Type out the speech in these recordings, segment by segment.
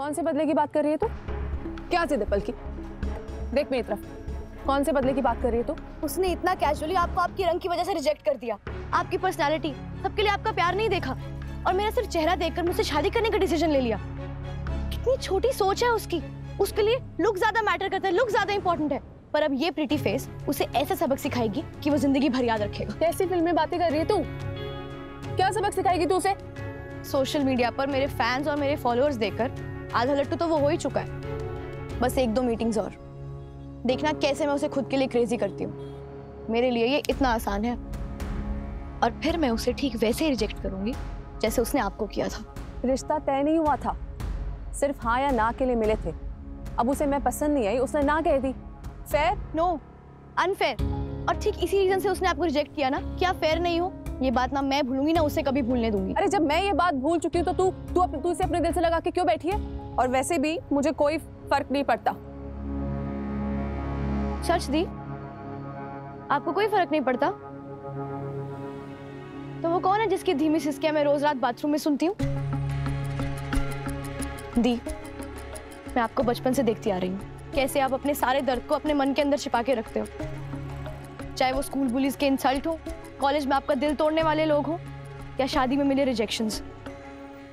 कौन से बदले की बात कर रही है तू? क्या जिद है पलकी देख मेरी तरफ़। कौन से बदले की बात कर रही है तू? उसने इतना कैजुअली आपको आपकी रंग की वजह से रिजेक्ट कर दिया। आपकी पर्सनालिटी सबके लिए आपका प्यार नहीं देखा। और मेरा सिर्फ़ चेहरा देखकर मुझसे शादी करने का डिसीज़न ले लिया। कितनी छोटी सोच है उसकी। उसके लिए लुक ज़्यादा मैटर करता है लुक ज़्यादा इंपॉर्टेंट है। पर अब ये प्रिटी फेस उसे ऐसा सबक सिखाएगी कि वो ज़िंदगी भर याद रखेगा। कैसी फ़िल्म में बातें कर रही है तू? क्या सबक सिखाएगी तू उसे? सोशल मीडिया पर मेरे फैंस और मेरे फॉलोअर्स देखकर आधा लट्टू तो वो हो ही चुका है। बस एक दो मीटिंग्स और। देखना कैसे मैं उसे खुद के लिए क्रेजी करती हूँ। मेरे लिए ये इतना आसान है। और फिर मैं उसे ठीक वैसे ही रिजेक्ट करूँगी जैसे उसने आपको किया था। रिश्ता तय नहीं हुआ था। सिर्फ़ हाँ या ना के लिए मिले थे। अब उसे मैं पसंद नहीं आई उसने ना कह दी। फेयर नो अनफेयर और ठीक इसी रीजन से उसने आपको रिजेक्ट किया ना क्या फेयर नहीं हो। ये बात ना मैं भूलूँगी ना उसे कभी भूलने दूँगी। अरे जब मैं ये बात भूल चुकी हूँ तो तू तू तू इसे अपने दिल से लगा के क्यों बैठी है? और वैसे भी मुझे कोई फ़र्क नहीं पड़ता। सच दी? आपको कोई फ़र्क नहीं पड़ता? तो वो कौन है जिसकी धीमी सिसकियाँ मैं रोज रात बाथरूम में सुनती हूँ? दी, मैं आपको बचपन से देखती आ रही हूँ। कैसे आप अपने सारे दर्द को अपने मन के अंदर छिपा के रखते हो? चाहे वो स्कूल बुलीज के इंसल्ट हो कॉलेज में आपका दिल तोड़ने वाले लोग हो, या शादी में मिले रिजेक्शंस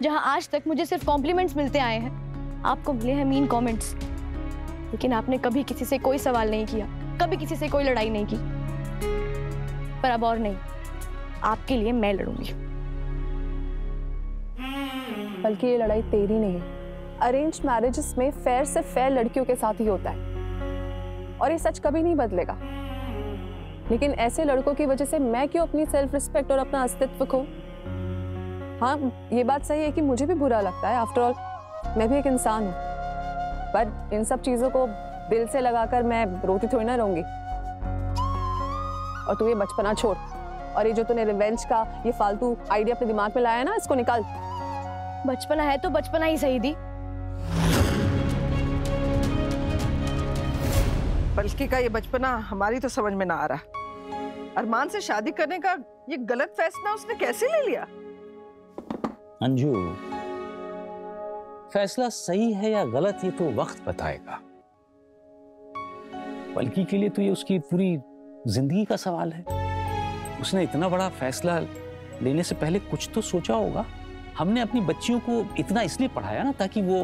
जहाँ आज तक मुझे सिर्फ़ कॉम्प्लीमेंट्स मिलते आए हैं। आपको मिले हैं मीन कमेंट्स लेकिन आपने कभी किसी से कोई सवाल नहीं किया, कभी किसी से कोई लड़ाई नहीं की। पर अब और नहीं, आपके लिए मैं लड़ूँगी। बल्कि ये लड़ाई तेरी नहीं अरेंज मैरिजेस में फेयर से फेयर लड़कियों के साथ ही होता है। और ये सच कभी नहीं बदलेगा। लेकिन ऐसे लड़कों की वजह से मैं क्यों अपनी सेल्फ रिस्पेक्ट और अपना अस्तित्व खो? हाँ ये बात सही है कि मुझे भी बुरा लगता है। आफ्टर ऑल मैं भी एक इंसान हूँ। पर इन सब चीज़ों को दिल से लगाकर मैं रोती थोड़ी ना रहूँगी। और तू ये बचपना छोड़। और ये जो तूने रिवेंज का ये फालतू आइडिया अपने दिमाग में लाया ना इसको निकाल। बचपना है तो बचपना ही सही दी बल्कि का ये बचपना हमारी तो समझ में ना आ रहा। अरमान से शादी करने का ये गलत फैसला उसने कैसे ले लिया? अंजू फैसला सही है या गलत, ये तो वक्त बताएगा। बल्कि के लिए तो ये उसकी पूरी ज़िंदगी का सवाल है। उसने इतना बड़ा फैसला लेने से पहले कुछ तो सोचा होगा। हमने अपनी बच्चियों को इतना इसलिए पढ़ाया ना, ताकि वो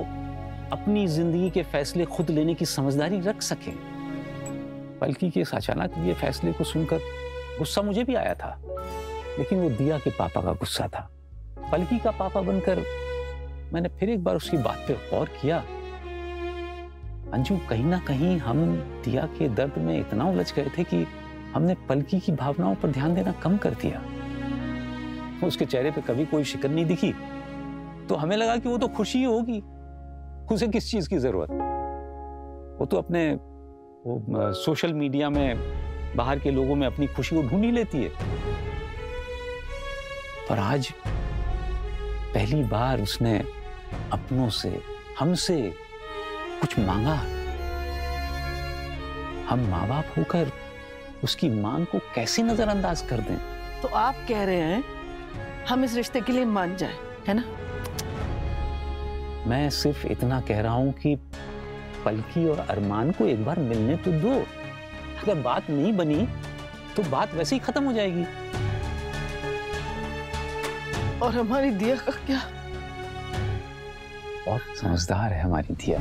अपनी ज़िंदगी के फैसले खुद लेने की समझदारी रख सके। बल्कि के अचानक ये फैसले को सुनकर गुस्सा मुझे भी आया था। लेकिन वो दिया के पापा का गुस्सा था। पलकी का पापा बनकर मैंने फिर एक बार उसकी बात पे गौर किया। अंजू, कहीं ना कहीं हम दिया के दर्द में इतना उलझ गए थे कि हमने पलकी की भावनाओं पर ध्यान देना कम कर दिया। उसके चेहरे पे कभी कोई शिकन नहीं दिखी। तो हमें लगा कि वो तो खुशी होगी। उसे किस चीज़ की ज़रूरत? वो तो अपने, वो सोशल मीडिया में, बाहर के लोगों में अपनी खुशी को ढूंढ ही लेती है। पर आज पहली बार उसने अपनों से हमसे कुछ मांगा। हम माँ बाप होकर उसकी मांग को कैसे नजरअंदाज कर दें? तो आप कह रहे हैं हम इस रिश्ते के लिए मान जाए है ना? मैं सिर्फ़ इतना कह रहा हूँ कि पलकी और अरमान को एक बार मिलने तो दो। अगर बात नहीं बनी तो बात वैसे ही खत्म हो जाएगी। और हमारी दिया का क्या? बहुत समझदार है हमारी दिया।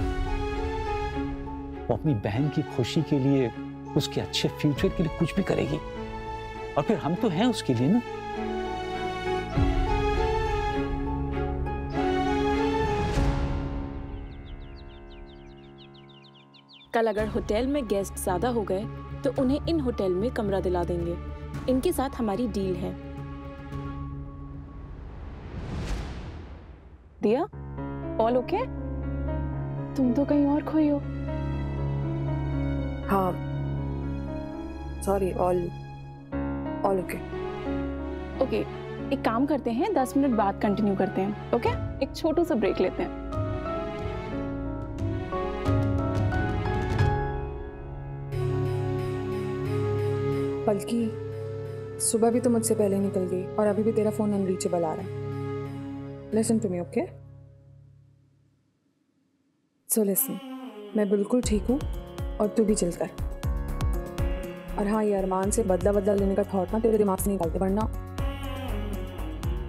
वो अपनी बहन की खुशी के लिए, उसके अच्छे फ्यूचर के लिए कुछ भी करेगी। और फिर हम तो हैं उसके लिए ना। कल अगर होटल में गेस्ट ज़्यादा हो गए तो उन्हें इन होटल में कमरा दिला देंगे। इनके साथ हमारी डील है। दिया? ऑल ओके तुम तो कहीं और खोई हो। हाँ। Sorry all all okay okay एक काम करते हैं दस मिनट बाद कंटिन्यू करते हैं ओके एक छोटू सा ब्रेक लेते हैं। बल्कि सुबह भी तो मुझसे पहले निकल गई और अभी भी तेरा फ़ोन अनरीचेबल आ रहा है। Listen to me okay so listen मैं बिल्कुल ठीक हूँ और तू भी चिल कर और हाँ ये अरमान से बदला बदला लेने का थॉट ना तेरे दिमाग से निकालते, वरना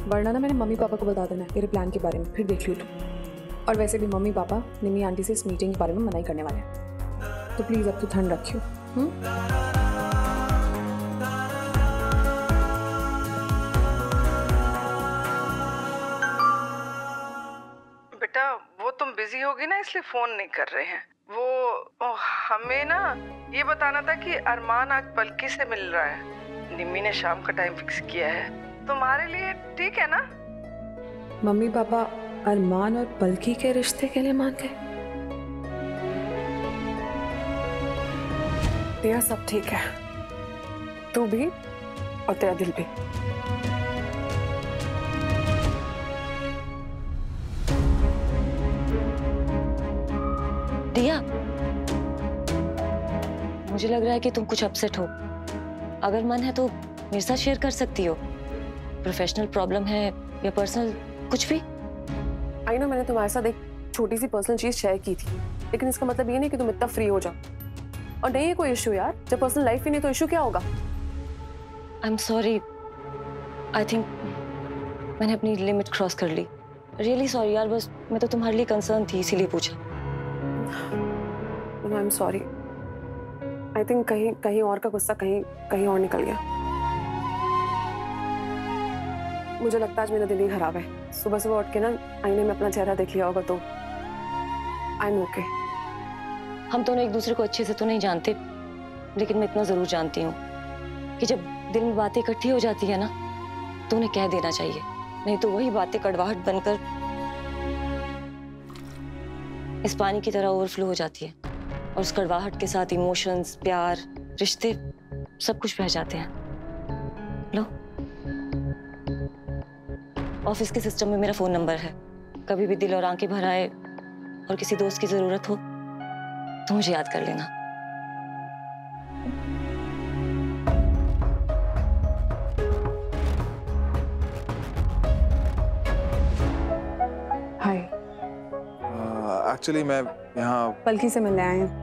वरना ना मैंने मम्मी पापा को बता देना तेरे प्लान के बारे में, फिर देख लियो तू। और वैसे भी मम्मी पापा निमी आंटी से इस मीटिंग के बारे में मनाई करने वाले हैं। तो प्लीज़ अब तू ठंड रखियो होगी ना इसलिए फ़ोन नहीं कर रहे हैं। वो ओ, हमें ना ये बताना था कि अरमान आज पलकी से मिल रहा है। निम्मी ने शाम का टाइम फिक्स किया है। तुम्हारे लिए ठीक है ना? मम्मी पापा अरमान और पलकी के रिश्ते के लिए मान गए तेरा सब ठीक है। तू भी और तेरा दिल भी। मुझे लग रहा है कि तुम कुछ अपसेट हो। अगर मन है तो मेरे साथ शेयर कर सकती हो। प्रोफेशनल प्रॉब्लम है या पर्सनल कुछ भी? आई नो मैंने तुम्हारे साथ एक छोटी सी पर्सनल चीज़ शेयर की थी लेकिन इसका मतलब ये नहीं कि तुम इतना फ्री हो जाओ। और नहीं है कोई इशू यार। जब पर्सनल लाइफ ही नहीं तो इशू क्या होगा? I am sorry I think मैंने अपनी लिमिट क्रॉस कर ली। रियली सॉरी यार बस मैं तो तुम्हारे लिए कंसर्न थी इसीलिए पूछा। I am sorry I think कहीं कहीं और का गुस्सा कहीं कहीं और निकल गया। मुझे लगता है आज मेरा दिल ही खराब है। सुबह सुबह उठ के ना, आईने में अपना चेहरा देख लिया होगा तो आई एम ओके हम दोनों तो एक दूसरे को अच्छे से तो नहीं जानते, लेकिन मैं इतना ज़रूर जानती हूँ कि जब दिल में बातें इकट्ठी हो जाती है ना तो उन्हें कह देना चाहिए। नहीं तो वही बातें कड़वाहट बनकर इस पानी की तरह ओवरफ्लो हो जाती है। और उस कड़वाहट के साथ इमोशंस प्यार रिश्ते सब कुछ बह जाते हैं। लो। ऑफ़िस के सिस्टम में मेरा फ़ोन नंबर है। कभी भी दिल और आँखें भर आए और किसी दोस्त की ज़रूरत हो तो मुझे याद कर लेना। हाय एक्चुअली मैं यहाँ पलकी से मिलने आए हैं।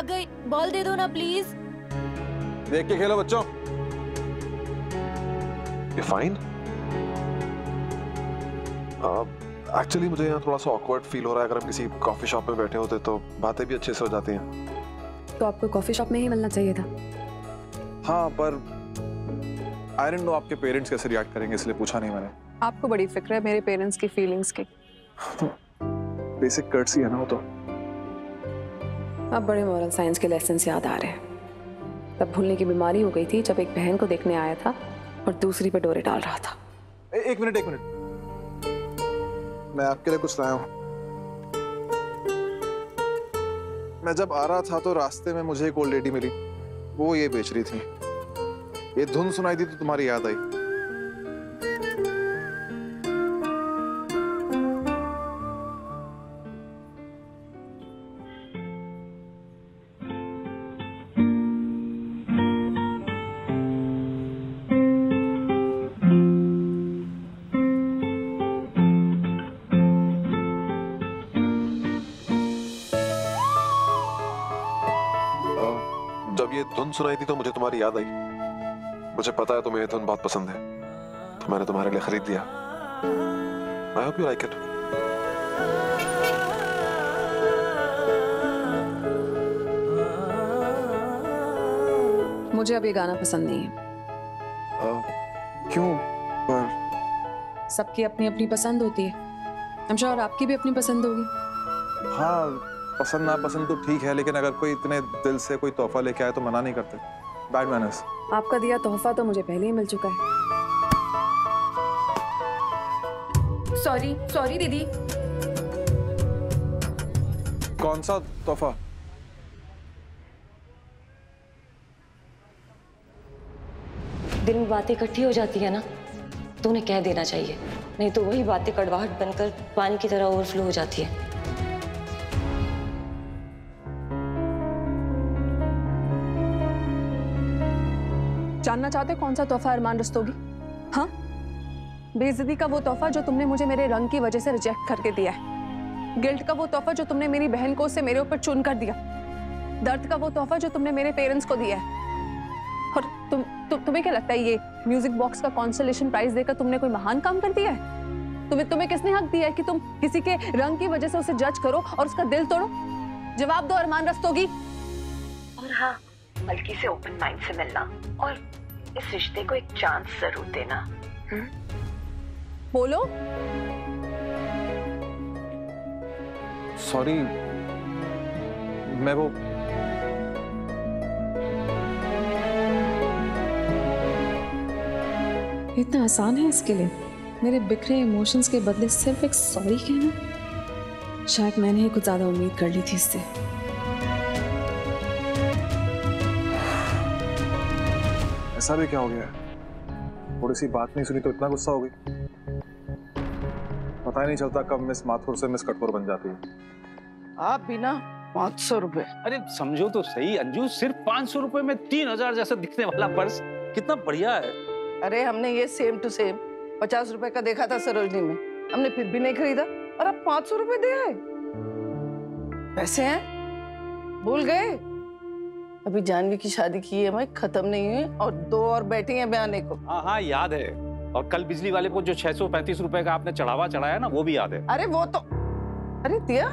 लग गई। बॉल दे दो ना प्लीज़ देख के खेलो बच्चों। ये फाइन एक्चुअली मुझे यहाँ थोड़ा सा ऑकवर्ड फील हो रहा है। अगर हम किसी कॉफ़ी शॉप में बैठे होते तो बातें भी अच्छे से हो जाती हैं। तो आपको कॉफ़ी शॉप में ही मिलना चाहिए था? हाँ पर आई डेंट नो आपके पेरेंट्स कैसे रिएक्ट करेंगे इसलिए पूछा नहीं मैंने। आपको बड़ी फ़िक्र है मेरे पेरेंट्स की फीलिंग्स की। बेसिक कर्टसी है ना वो तो। अब बड़े मॉरल साइंस के लेसन याद आ रहे हैं। तब भूलने की बीमारी हो गई थी जब एक बहन को देखने आया था और दूसरी पे डोरे डाल रहा था। ए, एक मिनट एक मिनट। मैं आपके लिए कुछ लाया हूँ। मैं जब आ रहा था तो रास्ते में मुझे एक ओल्ड लेडी मिली। वो ये बेच रही थी। ये धुन सुनाई दी तो तुम्हारी याद आई। धुन सुनाई थी तो मुझे तुम्हारी याद आई। मुझे पता है तुम्हें ये धुन बहुत पसंद है। तो मैंने तुम्हारे लिए खरीद दिया I hope you like it मुझे अब ये गाना पसंद नहीं है। क्यों? पर सबकी अपनी अपनी पसंद होती है। हम श्योर आपकी भी अपनी पसंद होगी। हाँ पसंद ना पसंद तो ठीक है लेकिन अगर कोई इतने दिल से कोई तोहफा लेके आए तो मना नहीं करते। बैड मैनर्स आपका दिया तोहफा तो मुझे पहले ही मिल चुका है। सॉरी सॉरी दीदी। कौन सा तोहफा? दिल में बातें इकट्ठी हो जाती है ना तो उन्हें कह देना चाहिए। नहीं तो वही बातें कड़वाहट बनकर पानी की तरह ओवरफ्लो हो जाती है। जानना चाहते कौन सा तोहफा अरमान रस्तोगी? हाँ? बेइज्जती का वो तोहफा जो तुमने मुझे मेरे रंग की वजह से रिजेक्ट करके दिया है। गिल्ट का वो तोहफा जो तुमने मेरी बहन को उससे मेरे ऊपर चुन कर दिया। दर्द का वो तोहफा जो तुमने मेरे पेरेंट्स को दिया है। और तुम तु, तुम्हें क्या लगता है ये म्यूज़िक बॉक्स का कॉन्सोलेशन प्राइज देकर तुमने कोई महान काम कर दिया है? तुम्हें तुम्हें किसने हक दिया है कि तुम किसी के रंग की वजह से उसे जज करो और उसका दिल तोड़ो? जवाब दो अरमान रस्तोगी। और हाँ बल्कि से ओपन माइंड से मिलना और इस रिश्ते को एक चांस ज़रूर देना। हुँ? बोलो। सॉरी मैं वो इतना आसान है इसके लिए? मेरे बिखरे इमोशंस के बदले सिर्फ़ एक सॉरी कहना? शायद मैंने ही कुछ ज़्यादा उम्मीद कर ली थी इससे। ऐसा भी क्या हो गया? थोड़ी सी बात नहीं सुनी तो इतना गुस्सा हो गई। पता ही नहीं चलता कब मिस माथुर से मिस कठोर बन जाती है। आप भी ना पाँच सौ रुपए। अरे समझो तो सही अंजू सिर्फ़ पाँच सौ रुपए में तीन हज़ार जैसा दिखने वाला पर्स कितना बढ़िया है। अरे हमने ये सेम टू सेम पचास रुपए का देखा था सरोजनी में। हमने फिर भी नहीं खरीदा और अब पाँच सौ रुपए दे आए। पैसे हैं? भूल गए? अभी जानवी की शादी की है खत्म नहीं हुई और दो और बैठी हैं बयाने को। हाँ हाँ याद है। और कल बिजली वाले को जो छह सौ पैंतीस रूपए का आपने चढ़ावा चढ़ाया ना वो भी याद है। अरे वो तो अरे दिया?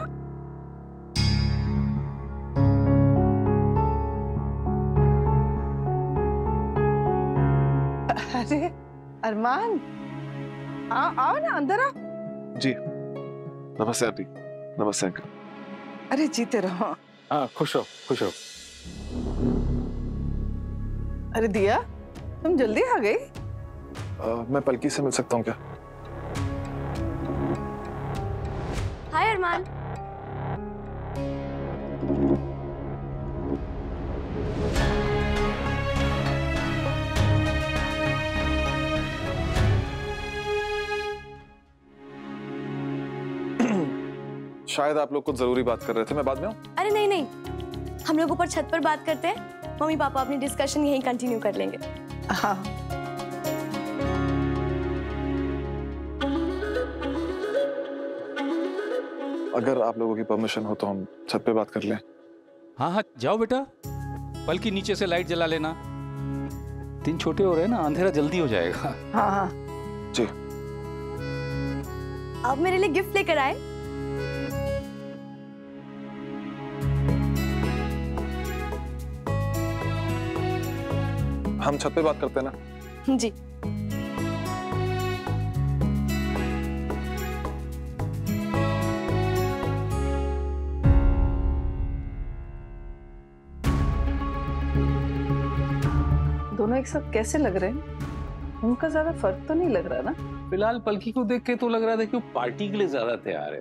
अरे अरमान आ, आओ ना अंदर आओ। जी नमस्ते आंटी नमस्ते अंकल। अरे जीते रहो। हाँ खुश हो खुश हो। अरे दिया तुम जल्दी आ गई? मैं पलकी से मिल सकता हूँ क्या? हाय अरमान। शायद आप लोग कुछ ज़रूरी बात कर रहे थे मैं बाद में आऊँ? अरे नहीं नहीं। हम लोग ऊपर छत पर बात करते हैं। मम्मी पापा अपनी डिस्कशन यहीं कंटिन्यू कर लेंगे। हाँ। अगर आप लोगों की परमिशन हो तो हम छत पे बात कर लें। हाँ हाँ जाओ बेटा। बल्कि नीचे से लाइट जला लेना। दिन छोटे हो रहे हैं ना अंधेरा जल्दी हो जाएगा। हाँ हाँ। जी। आप मेरे लिए गिफ्ट लेकर आए? हम छत पे बात करते हैं ना? जी। दोनों एक साथ कैसे लग रहे हैं? उनका ज़्यादा फ़र्क तो नहीं लग रहा ना? फ़िलहाल पलकी को देख के तो लग रहा था कि वो पार्टी के लिए ज़्यादा तैयार है।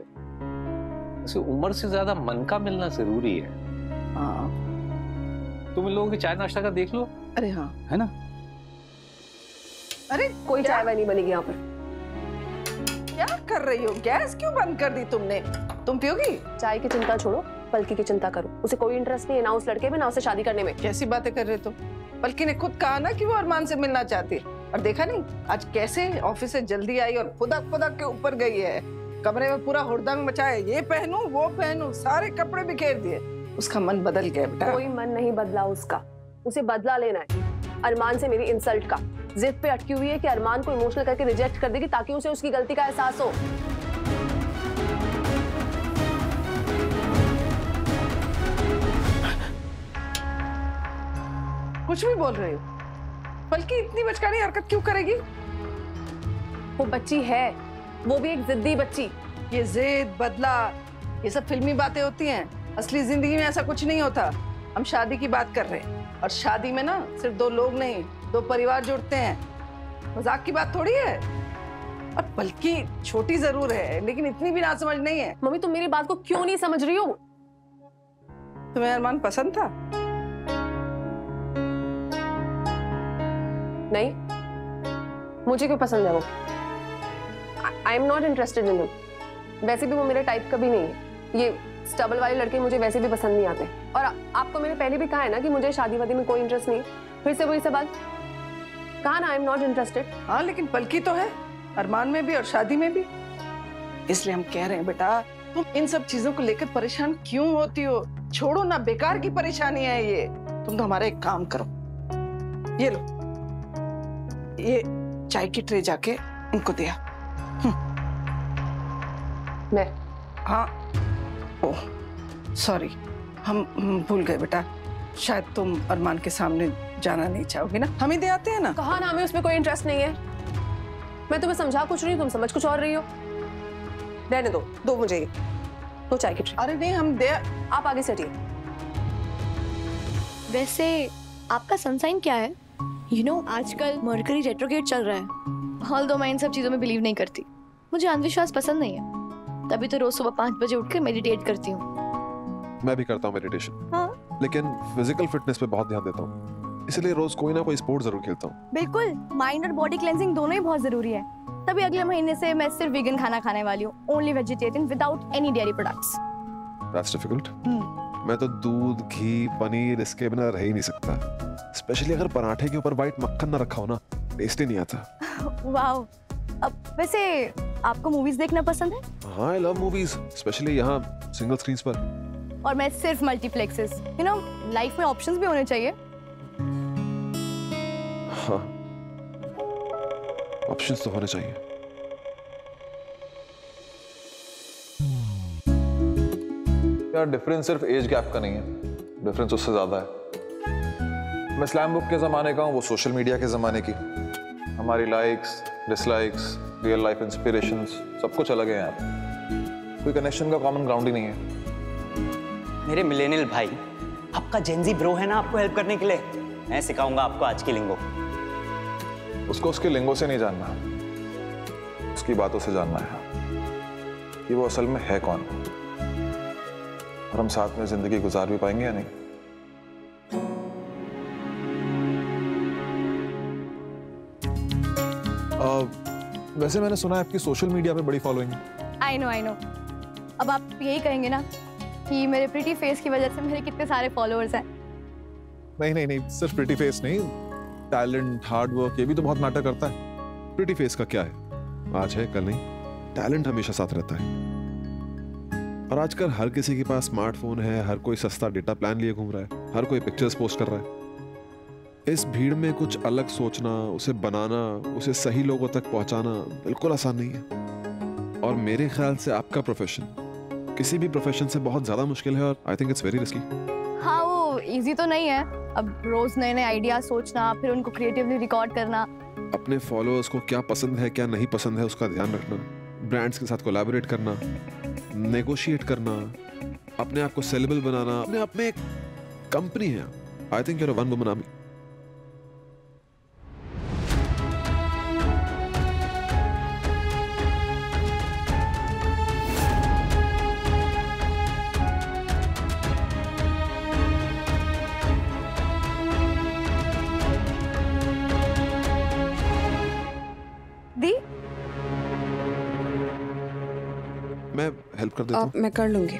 वैसे उम्र से ज़्यादा मन का मिलना ज़रूरी है। हाँ। तुम इन लोगों के चाय नाश्ता का देख लो। अरे हाँ। है ना? अरे कोई चाय वाय नहीं बनेगी यहाँ पर। क्या कर रही हो? गैस क्यों बंद कर दी तुमने? तुम पियोगी? चाय की चिंता छोड़ो पलकी की चिंता करो। उसे कोई इंटरेस्ट नहीं है ना उस लड़के में ना उसे शादी करने में। कैसी बातें कर रहे हो तुम? बल्कि ने खुद कहा ना कि वो अरमान से मिलना चाहती है। और देखा नहीं आज कैसे ऑफ़िस से जल्दी आई और फुदक फुदक के ऊपर गई है। कमरे में पूरा हुड़दंग मचाया ये पहनू वो पहनू सारे कपड़े बिखेर दिए। उसका मन बदल गया बेटा। कोई मन नहीं बदला उसका। उसे बदला लेना है। अरमान से मेरी इंसल्ट का। जिद पे अटकी हुई है कि अरमान को इमोशनल करके रिजेक्ट कर देगी ताकि उसे उसकी गलती का एहसास हो। कुछ भी बोल रहे हो। बल्कि इतनी बचकानी हरकत क्यों करेगी? वो बच्ची है। वो भी एक जिद्दी बच्ची। ये जिद, बदला, ये सब फिल्मी बातें होती हैं। असली ज़िंदगी में ऐसा कुछ नहीं होता। हम शादी की बात कर रहे हैं। और शादी में ना सिर्फ़ दो लोग नहीं दो परिवार जुड़ते हैं। मज़ाक की बात थोड़ी है। और बल्कि छोटी ज़रूर है लेकिन इतनी भी ना समझ नहीं है। मम्मी तुम मेरी बात को क्यों नहीं समझ रही हो? तुम्हें अरमान पसंद था? नहीं। मुझे क्यों पसंद है वो? I am not interested in वैसे भी वो मेरे टाइप का भी नहीं है। ये स्टबल वाले लड़के मुझे वैसे भी पसंद नहीं आते। और आ, आपको मैंने पहले भी कहा है ना कि मुझे शादी वादी में कोई इंटरेस्ट नहीं। फिर से वही सवाल। कहा ना आई एम नॉट इंटरेस्टेड हाँ लेकिन पलकी तो है। अरमान में भी और शादी में भी। इसलिए हम कह रहे हैं बेटा तुम इन सब चीज़ों को लेकर परेशान क्यों होती हो? छोड़ो ना बेकार की परेशानी है ये। तुम तो हमारा एक काम करो। ये लो। ये चाय की ट्रे जाके उनको दिया। मैं? हाँ। ओह सॉरी हम भूल गए बेटा। शायद तुम अरमान के सामने जाना नहीं चाहोगे ना? हम ही दे आते हैं ना। कहा ना हमें उसमें कोई इंटरेस्ट नहीं है। मैं तुम्हें समझा कुछ रही हूँ तुम समझ कुछ और रही हो। रहने दो दो मुझे ये दो चाय की ट्रे अरे नहीं हम दे आप आगे से हटिए। वैसे आपका सनसाइन क्या है? यू you नो know, आजकल मर्करी रेट्रोगेट चल रहा है। हॉल दो मैं इन सब चीज़ों में बिलीव नहीं करती। मुझे अंधविश्वास पसंद नहीं है। तभी तो रोज सुबह पाँच बजे उठकर मेडिटेट करती हूँ। मैं भी करता हूँ मेडिटेशन हाँ। लेकिन फ़िज़िकल फिटनेस पे बहुत ध्यान देता हूँ। इसलिए रोज कोई ना कोई स्पोर्ट ज़रूर खेलता हूँ। बिल्कुल माइंड और बॉडी क्लेंजिंग दोनों ही बहुत ज़रूरी है। तभी अगले महीने से मैं सिर्फ़ वीगन खाना खाने वाली हूँ। Only vegetarian without any dairy products that's difficult मैं तो दूध घी पनीर इसके बिना रह ही नहीं सकता। स्पेशली अगर पराठे के ऊपर व्हाइट मक्खन ना रखा हो ना टेस्ट ही नहीं आता। वाओ अब वैसे आपको मूवीज़ देखना पसंद है? हाँ आई लव मूवीज़ स्पेशली यहाँ सिंगल स्क्रीन्स पर। और मैं सिर्फ़ मल्टीप्लेक्सेस यू नो लाइफ में ऑप्शंस भी होने चाहिए। हाँ ऑप्शंस तो होने चाहिए। यार डिफरेंस सिर्फ़ एज गैप का नहीं है। डिफरेंस उससे ज़्यादा है। मैं स्लैम बुक के जमाने का हूँ वो सोशल मीडिया के जमाने की। हमारी likes dislikes real life inspirations सब कुछ अलग है यार। कोई कनेक्शन का कॉमन ग्राउंड ही नहीं है। मेरे मिलेनियल भाई आपका जेंजी ब्रो है ना आपको हेल्प करने के लिए? मैं सिखाऊँगा आपको आज की लिंगो उसको उसके लिंगो से नहीं जानना। उसकी बातों से जानना है। कि वो असल में है कौन? और हम साथ में ज़िंदगी गुजार भी पाएँगे या नहीं? Uh, वैसे मैंने सुना है आपकी सोशल मीडिया पे बड़ी following I know I know अब आप यही कहेंगे ना कि मेरे प्रिटी फेस की वजह से मेरे कितने सारे फॉलोअर्स हैं। नहीं नहीं नहीं सिर्फ़ प्रिटी फेस नहीं टैलेंट हार्ड वर्क ये भी तो बहुत मैटर करता है। प्रिटी फेस का क्या है? आज है कल नहीं। टैलेंट हमेशा साथ रहता है। और आजकल हर किसी के पास स्मार्टफ़ोन है हर कोई सस्ता डेटा प्लान लिए घूम रहा है हर कोई पिक्चर्स पोस्ट कर रहा है। इस भीड़ में कुछ अलग सोचना उसे बनाना उसे सही लोगों तक पहुंचाना बिल्कुल आसान नहीं है। और मेरे ख्याल से आपका प्रोफेशन किसी भी प्रोफेशन से बहुत ज़्यादा मुश्किल है और I think it's very risky हाँ वो इजी तो नहीं है। अब रोज नए नए आइडिया सोचना फिर उनको क्रिएटिवली रिकॉर्ड करना। अपने फॉलोअर्स को क्या पसंद है क्या नहीं पसंद है उसका ध्यान रखना। ब्रांड्स के साथ कोलैबोरेट करना नेगोशिएट करना अपने आप को सेलेबल बनाना। अपने आप में एक कंपनी है। I think your one woman army help कर देता आप मैं कर लूँगी।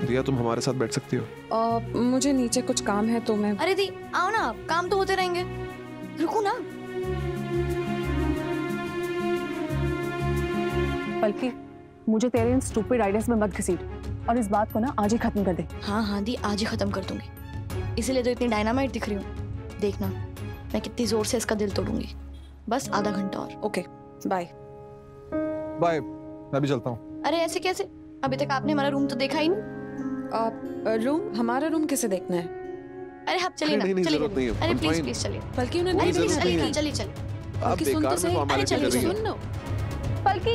हूँ दिया तुम हमारे साथ बैठ सकती हो। आ, मुझे नीचे कुछ काम है तो मैं अरे दी आओ ना काम तो होते रहेंगे। रुको ना। बल्कि मुझे तेरे इन स्टूपिड आइडियाज़ में मत घसीट और इस बात को ना आज ही खत्म कर दे। हाँ हाँ दी आज ही खत्म कर दूँगी। इसीलिए तो इतनी डायनामाइट दिख रही हूँ। देखना मैं कितनी ज़ोर से इसका दिल तोड़ूँगी। बस आधा घंटा और। ओके बाय बाय मैं भी चलता हूँ। अरे ऐसे कैसे? अभी तक आपने हमारा रूम तो देखा ही नहीं। रूम हमारा रूम कैसे देखना है? अरे आप चलिए नहीं, ना चलिए। अरे प्लीज़ प्लीज़ चलिए। बल्कि उन्हें अरे नहीं चलिए चलिए। आप बल्कि सुन तो बेकार में सही। फॉर्मेलिटी चलिए, कर रही हो। सुन लो। पलकी